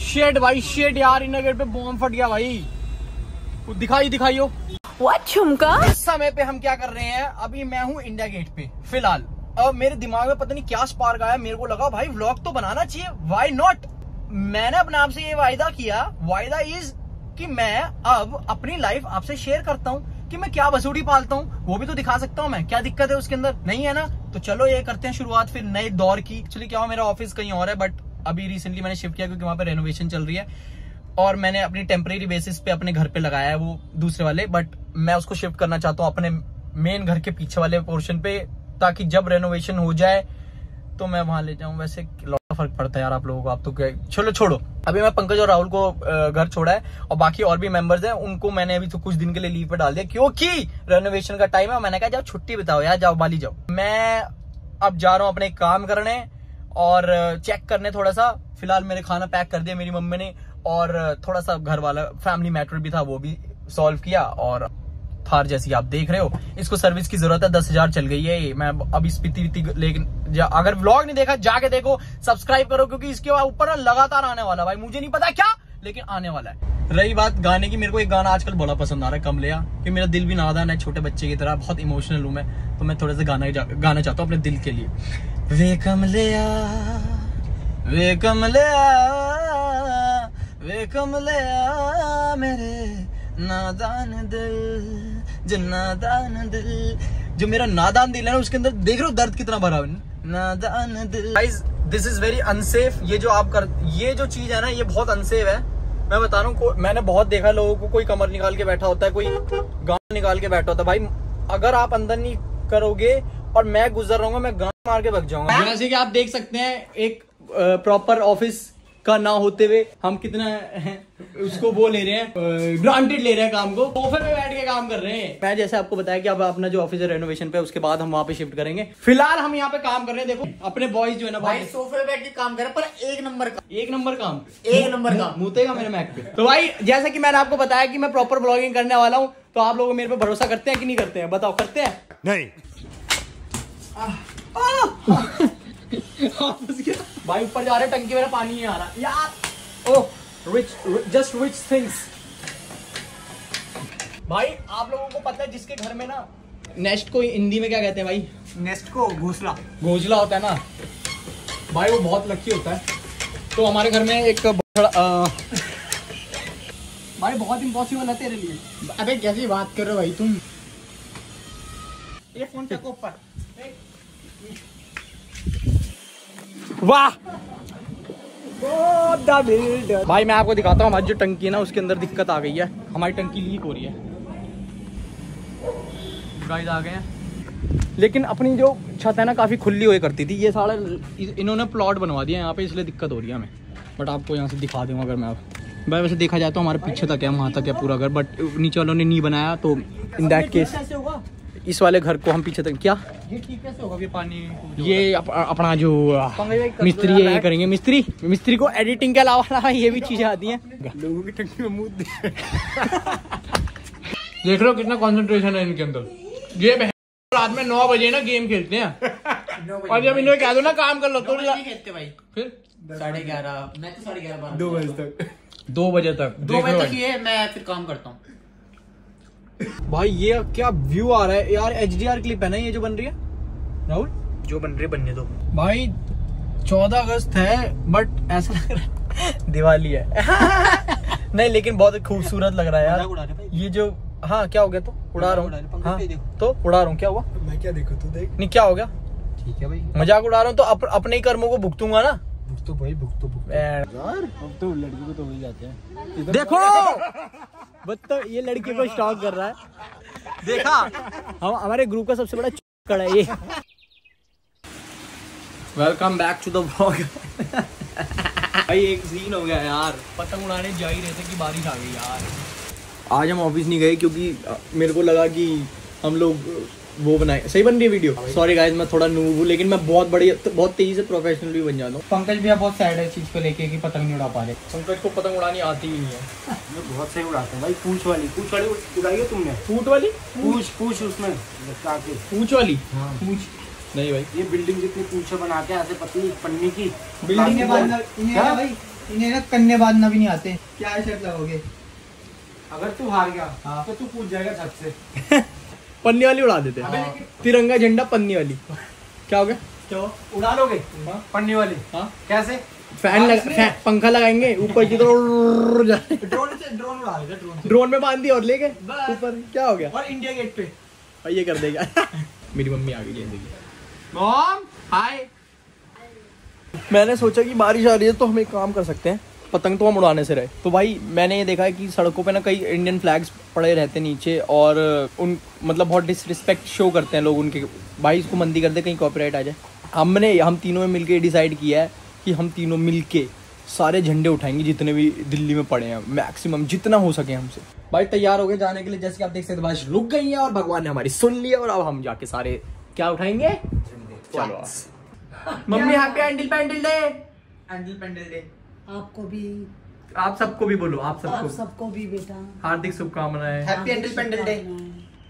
शेट भाई शेट यार India gate पे बॉम्ब फट गया भाई। दिखाई दिखाइयो। What झुमका? इस समय पे हम क्या कर रहे हैं अभी मैं हूँ इंडिया गेट पे फ़िलहाल। अब मेरे दिमाग में पता नहीं क्या स्पार्क आया मेरे को लगा भाई व्लॉग तो बनाना चाहिए वाई नॉट मैंने अपने आप से ये वायदा किया वायदा इज़ कि मैं अब अपनी लाइफ आपसे शेयर करता हूँ कि मैं क्या बसूड़ी पालता हूँ वो भी तो दिखा सकता हूँ मैं। क्या दिक्कत है उसके अंदर? नहीं है ना? तो चलो ये करते हैं शुरुआत फिर नए दौर की। एक्चुअली क्या हुआ मेरा ऑफ़िस कहीं और है बट अभी रिसेंटली मैंने शिफ्ट किया क्योंकि वहाँ पर रेनोवेशन चल रही है। और मैंने अपनी टेम्परेरी बेसिस पे अपने घर पे लगाया है वो दूसरे वाले बट मैं उसको शिफ्ट करना चाहता हूँ अपने मेन घर के पीछे वाले पोर्शन पे ताकि जब रेनोवेशन हो जाए तो मैं वहाँ ले जाऊँ। वैसे लौटा फ़र्क पड़ता है यार आप लोगों को, आप तो क्या चलो छोड़ो। अभी मैं पंकज और राहुल को घर छोड़ा है और बाकी और भी मेंबर्स हैं, उनको मैंने अभी तो कुछ दिन के लिए लीव पे डाल दिया, क्योंकि रेनोवेशन का टाइम है मैंने कहा, जाओ छुट्टी बताओ यार, जाओ बाली जाओ। मैं अब जा रहा हूँ अपने काम करने और चेक करने थोड़ा सा फ़िलहाल मेरे खाना पैक कर दिया मेरी मम्मी ने और थोड़ा सा घर वाला फैमिली मैटर भी था, वो भी सॉल्व किया और थार जैसी आप देख रहे हो। इसको सर्विस की ज़रूरत है, दस हज़ार चल गई है। मैं अभी स्पीति विति लेकिन अगर व्लॉग नहीं देखा, जाके देखो सब्सक्राइब करो, क्योंकि इसके ऊपर लगातार आने वाला भाई। मुझे नहीं पता क्या, लेकिन आने वाला है। रही बात गाने की, मेरे को एक गाना आजकल बड़ा पसंद आ रहा है, कमलिया, कि मेरा दिल भी नादान है, छोटे बच्चे की तरह, बहुत इमोशनल हूँ मैं तो मैं थोड़ा सा गाना गाना चाहता हूँ अपने दिल के लिए। वे कमलिया वे कमलिया वे कमलिया मेरे नादान दिल जो नादान दिल। जो मेरा नादान दिल है ना, उसके अंदर देख रहे हो दर्द कितना भरा है। नादान दिल। Guys this is very unsafe ये जो आप कर, ये जो चीज़ है ना, ये बहुत अनसेफ है। मैं बता रहा हूँ मैंने बहुत देखा लोगों को, कोई कमर निकाल के बैठा होता है, कोई गान निकाल के बैठा होता है। भाई, अगर आप अंदर नहीं करोगे, और मैं गुजर रहा हूँ, मैं गान मार के भग जाऊँगा। जैसे कि आप देख सकते हैं एक प्रॉपर ऑफ़िस का ना होते हुए हम कितना हैं, उसको वो ले रहे हैं ग्रांटेड ले रहे हैं काम को। सोफे पे बैठ के काम कर रहे हैं। मैं जैसे आपको बताया कि अब अपना जो ऑफ़िस है रेनोवेशन पे उसके बाद हम वहाँ पे शिफ्ट करेंगे। फ़िलहाल हम यहाँ पे काम कर रहे हैं देखो अपने बॉयज़ जो है ना भाई सोफे पे बैठ के काम करे पर एक नंबर का एक नंबर काम। एक नंबर काम मुतेगा मेरे मैक पे। तो भाई जैसा की मैंने आपको बताया की मैं प्रॉपर ब्लॉगिंग करने वाला हूँ तो आप लोग मेरे पे भरोसा करते हैं कि नहीं करते हैं? बताओ करते हैं? नहीं। भाई ऊपर जा रहे टंकी मेरा पानी नहीं आ रहा। यार oh rich just rich things भाई आप लोगों को पता है जिसके घर में ना नेस्ट को हिंदी में क्या कहते हैं भाई? नेक्स्ट को घोसला। घोंसला होता है ना। भाई वो बहुत लकी होता है। तो हमारे घर में एक बड़ा, भाई बहुत इम्पॉसिबल है तेरे लिए। अबे कैसी बात कर रहे हो भाई तुम? ये फ़ोन चको ऊपर। वाह! भाई मैं आपको दिखाता हूँ हमारी जो टंकी है ना उसके अंदर दिक्कत आ गई है। हमारी टंकी लीक हो रही है। गाइस आ गए हैं। लेकिन अपनी जो छत है ना काफ़ी खुली हुई करती थी। ये सारा इन्होंने प्लॉट बनवा दिया यहाँ पे इसलिए दिक्कत हो रही है हमें। बट आपको यहाँ से दिखा दूँ अगर मैं अब भाई वैसे देखा जाए तो हमारे पीछे तक है वहाँ तक है पूरा घर बट नीचे वालों ने नहीं बनाया तो इन दैट केस इस वाले घर को हम पीछे तक क्या? ये ठीक कैसे होगा? ये पानी ये अप, अपना जो मिस्त्री है ये करेंगे। मिस्त्री मिस्त्री को एडिटिंग के अलावा ना ये भी चीज़ें आती हैं। लोगों की टंकी में मुँह देख रहे हो। कितना कंसंट्रेशन है इनके अंदर। ये रात में नौ बजे ना गेम खेलते हैं। और जब इन्हें कह दो ना काम कर लो तो खेलते भाई। फिर? साढ़े ग्यारह मैं तो साढ़े ग्यारह दो बजे तक। दो बजे तक। दो बजे तक ये मैं फिर काम करता हूँ। भाई ये क्या व्यू आ रहा है? यार एचडीआर क्लिप है ना ये जो बन रही है? राहुल? जो बन रही है बनने दो। भाई चौदह अगस्त है बट ऐसा लग रहा है दिवाली है। नहीं लेकिन बहुत खूबसूरत लग रहा है मज़ाक उड़ा रहे यार भाई। ये जो हाँ क्या हो गया तो? उड़ा रहा हूँ। हाँ, तो उड़ा रहा हूँ क्या हुआ? मैं क्या देखो तू देख। नहीं क्या हो गया? ठीक है भाई। मज़ाक उड़ा रहा हूँ तो अप, अपने ही कर्मों को भुगतूँगा ना? तो भाई भुग तो यार अब तो लड़की को तो हो ही जाते हैं। देखो! बत्ता ये लड़की को स्टॉक कर रहा है। देखा? हम हमारे ग्रुप का सबसे बड़ा कड़ा है ये। Welcome back to the vlog भाई एक सीन हो गया यार। पतंग उड़ाने जा ही रहे थे कि बारिश आ गई यार। आज हम ऑफ़िस नहीं गए क्योंकि मेरे को लगा कि हम लोग वो बनाए। सही बन रही है वीडियो? सॉरी गाइस मैं थोड़ा नूब हूँ लेकिन मैं बहुत बड़ी बहुत तेज़ी से प्रोफेशनल भी बन जाता हूँ। पंकज भैया बहुत सैड है इस चीज़ को लेके कि पतंग नहीं उड़ा पा रहे। पंकज को पतंग उड़ानी आती ही नहीं है। बहुत सही उड़ाते हैं भाई पूछ वाली। पूछ वाली उड़ाई है तुमने? फूट वाली? पूछ पूछ उसमें पूछ वाली? हाँ। पूछ? नहीं भाई। ये बिल्डिंग जितनी पूछे बना के ऐसे पतली पन्नी की। बिल्डिंग? इन्हें ना कन्ने बांधना भी नहीं आते। क्या शर्ट लगाओगे अगर तू हार गया हाँ। तो तू पूछ जाएगा छत से। पन्नी वाली उड़ा देते हैं। तिरंगा झंडा पन्नी वाली। क्या हो गया? क्यों उड़ा लोगे? पन्नी वाली? हाँ। कैसे? फ़ैन लगा पंखा लगाएँगे ऊपर की तरफ़ ड्रोन से ड्रोन उड़ा ड्रोन ड्रोन में बाँध दिया और लेके बस। ऊपर क्या हो गया? और इंडिया गेट पे। और ये कर देगा। मेरी मम्मी आ गई ज़िंदगी मॉम हाय। मैंने सोचा कि बारिश आ रही है तो हम एक काम कर सकते हैं। पतंग तो हम उड़ाने से रहे। तो भाई मैंने ये देखा है कि सड़कों पे ना कई इंडियन फ्लैग्स पड़े रहते नीचे और उन मतलब बहुत डिसरिस्पेक्ट शो करते हैं लोग उनके। भाई इसको मंदी कर दे कहीं कॉपीराइट आ जाए। हमने हम तीनों में मिलके डिसाइड किया है कि हम तीनों मिलके सारे झंडे उठाएँगे जितने भी दिल्ली में पड़े हैं मैक्सिमम जितना हो सके हमसे। भाई तैयार हो गए जाने के लिए। जैसे कि आप देख सकते बारिश रुक गई है और भगवान ने हमारी सुन ली और अब हम जाके सारे क्या उठाएँगे? चलो। Mummy happy handle pendle day handle pendle day आपको भी। आप सबको भी बोलो आप आप सबको सबको भी बेटा। हार्दिक शुभकामनाएँ। Happy handle pendle day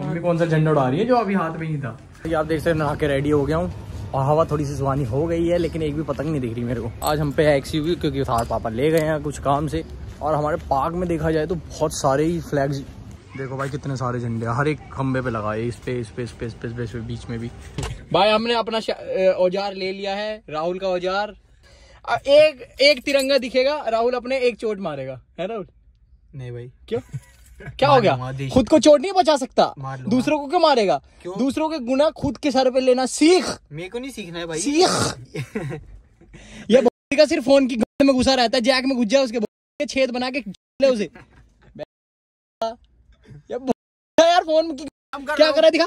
mummy कौन सा झंडा उड़ा रही है जो अभी हाथ में ही था? ये आप देख सकते हैं नहा के रेडी हो गया हूँ। और हवा थोड़ी सी सुहानी हो गई है लेकिन एक भी पतंग नहीं दिख रही मेरे को। आज हम पे है एक्सयूवी क्योंकि थार पापा ले गए हैं कुछ काम से। और हमारे पार्क में देखा जाए तो बहुत सारे ही फ्लैग्स देखो भाई कितने सारे झंडे हर एक खंबे पे लगाए इस पे इस पे इस पे इस पे, इस पे, इस पे बीच में भी। भाई हमने अपना औज़ार ले लिया है राहुल का औज़ार। एक एक तिरंगा दिखेगा राहुल अपने एक चोट मारेगा। है राहुल? नहीं भाई। क्यों? क्या हो गया? खुद को चोट नहीं बचा सकता? मार दूसरों को क्यों मारेगा? क्यों? दूसरों के गुना खुद के सर पे लेना सीख। मेरे को नहीं सीखना है भाई। सीख। ये का सिर्फ़ फ़ोन की में घुसा रहता है जैक में घुस जाए उसके के छेद बना के ले उसे। ये यार फ़ोन की क्या कर रहा है दिखा।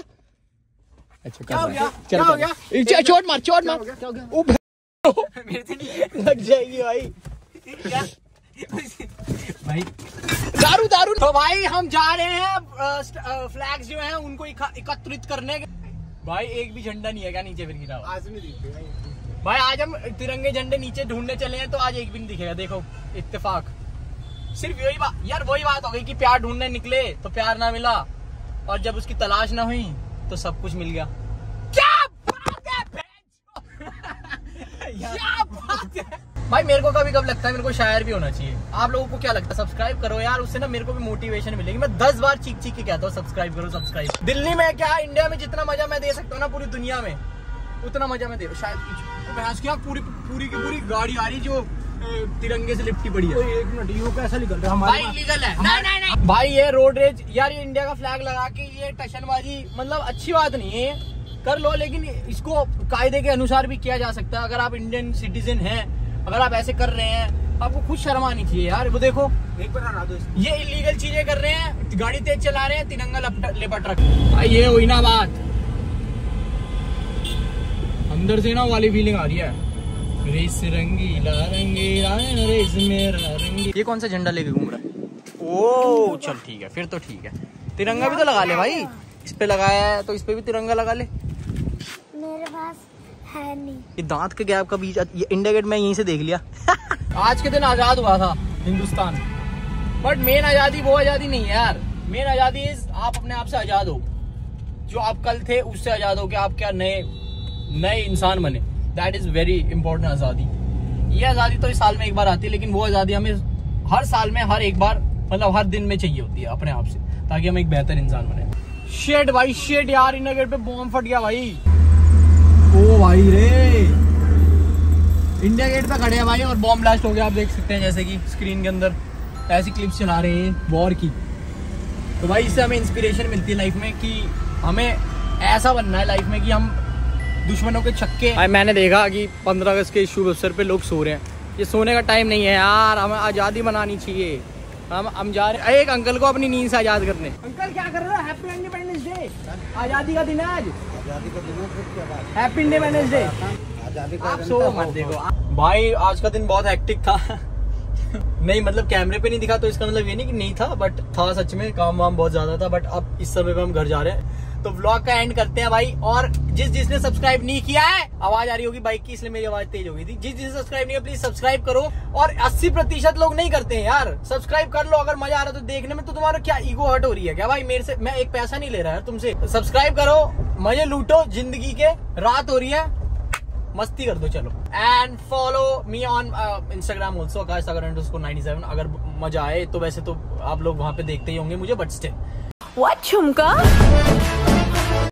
अच्छा क्या हो गया? चोट मार चोट मार। हो लग जाएगी भाई। भाई। दारू दारू। तो भाई हम जा रहे हैं फ्लैग्स जो हैं उनको एकत्रित करने के भाई एक भी झंडा नहीं है क्या नीचे फिर गिरा आज भाई। आज हम तिरंगे झंडे नीचे ढूँढने चले हैं तो आज एक भी नहीं दिखेगा देखो इत्तेफाक। सिर्फ़ यही बात यार वही बात हो गई कि प्यार ढूँढने निकले तो प्यार ना मिला और जब उसकी तलाश ना हुई तो सब कुछ मिल गया क्या बात है बेंच? क्या बात है? भाई मेरे को कभी कब लगता है मेरे को शायर भी होना चाहिए। आप लोगों को क्या लगता है? सब्सक्राइब करो यार उससे ना मेरे को भी मोटिवेशन मिलेगी। मैं दस बार चीख चीख के कहता हूँ सब्सक्राइब करो सब्सक्राइब दिल्ली में क्या इंडिया में जितना मज़ा मैं दे सकता हूँ ना पूरी दुनिया में उतना मज़ा मैं दे शायद क्या पूरी पूरी की पूरी गाड़ी आ रही जो तिरंगे से लिपटी पड़ी है। एक मिनट ये कैसा निकल रहा है भाई हमारे है। नहीं नहीं नहीं। भाई ये रोड रेज यार ये इंडिया का फ्लैग लगा के ये टशनबाजी मतलब अच्छी बात नहीं है। कर लो लेकिन इसको कायदे के अनुसार भी किया जा सकता है। अगर आप इंडियन सिटीजन हैं अगर आप ऐसे कर रहे हैं आपको खुद शर्म आनी चाहिए यार। वो देखो एक बार हटा दो ये इलीगल चीज़ें कर रहे हैं गाड़ी तेज चला रहे हैं तिरंगा लपट- रखे। भाई ये हुई ना बात। अंदर से ना वाली फीलिंग आ रही है। रेस रंगीला रंगीला रेस मेरा रंगी। ये कौन सा झंडा लेके घूम रहा है? ओ चल ठीक है फिर तो ठीक है। तिरंगा भी तो लगा ले भाई। इस पे लगाया है तो इस पे भी तिरंगा लगा ले। है नहीं। ये दांत के गैप का बीच ये इंडिया गेट मैं यहीं से देख लिया। आज के दिन आज़ाद हुआ था हिंदुस्तान। बट मेन आज़ादी वो आज़ादी नहीं है यार। मेन आज़ादी इज़ आप अपने आप से आज़ाद हो। जो आप कल थे उससे आज़ाद हो कि आप क्या नए नए इंसान बने। दैट इज़ वेरी इंपॉर्टेंट आज़ादी। ये आज़ादी तो इस साल में एक बार आती है लेकिन वो आज़ादी हमें हर साल में हर एक बार मतलब हर दिन में चाहिए होती है अपने आप से ताकि हम एक बेहतर इंसान बने। शेड भाई शेड यार इन गेट पे बॉम्ब फट गया भाई। ओ भाई रे। इंडिया गेट पे खड़े हैं भाई और बॉम्ब ब्लास्ट हो गया आप देख सकते हैं जैसे कि स्क्रीन के अंदर ऐसी क्लिप्स चला रहे हैं वॉर की। तो भाई इससे हमें इंस्पिरेशन मिलती है लाइफ में कि हमें ऐसा बनना है लाइफ में कि हम दुश्मनों के छक्के भाई मैंने देखा कि पंद्रह अगस्त के शुभ अवसर पे लोग सो रहे हैं। ये सोने का टाइम नहीं है यार हमें आज़ादी मनानी चाहिए। हम हम जा रहे हैं एक अंकल को अपनी नींद से आज़ाद करने। अंकल क्या कर रहे हो? हैप्पी इंडिपेंडेंस डे आज़ादी का दिन है आज। हैप्पी इंडिपेंडेंस डे आप सो मत देखो। भाई आज का दिन बहुत एक्टिव था। नहीं मतलब कैमरे पे नहीं दिखा तो इसका मतलब ये नहीं कि नहीं था बट था सच में काम वाम बहुत ज़्यादा था बट अब इस समय पे हम घर जा रहे हैं। तो व्लॉग का एंड करते हैं भाई। और जिस जिसने सब्सक्राइब नहीं किया है आवाज़ आ रही होगी बाइक की इसलिए मेरी आवाज़ तेज हो गई थी। जिस जिसने सब्सक्राइब नहीं प्लीज़ सब्सक्राइब करो। और 80 प्रतिशत लोग नहीं करते हैं यार। सब्सक्राइब कर लो अगर मज़ा आ रहा है तो देखने में तो तुम्हारा क्या ईगो हट हो रही है क्या भाई? मेरे से मैं एक पैसा नहीं ले रहा है तुमसे। सब्सक्राइब करो मज़े लूटो ज़िंदगी के रात हो रही है। मस्ती कर दो चलो। And follow me on Instagram also Akash Sagar underscore 97 अगर मज़ा आए तो वैसे तो आप लोग वहाँ पे देखते ही होंगे मुझे बट स्टिल What, Chumka?